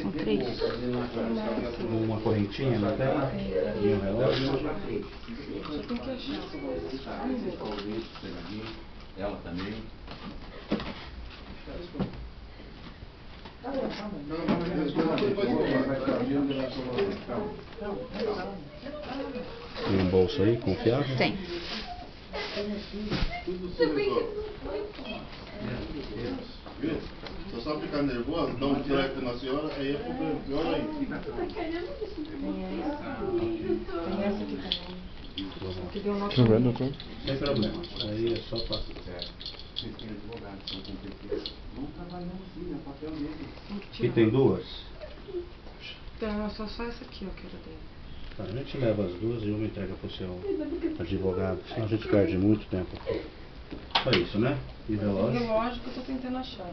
São três. Uma correntinha na tela e um relógio. Ela também. Tem um bolso aí, confiável? Tem. Só ficar nervoso, dá um treco na senhora, aí é problema pior ainda. Tem essa aqui também. Que deu Tudo bem, nosso. Sem problema. Aí é só passar. Vocês têm advogados, são competentes. Não trabalhamos assim, é papel mesmo. Aqui tem duas. Tem só, só essa aqui, ó, que era dele. Tá, a gente leva as duas e uma entrega pro seu advogado, senão a gente perde muito tempo. Só isso, né? E O relógio. relógio que eu tô tentando achar.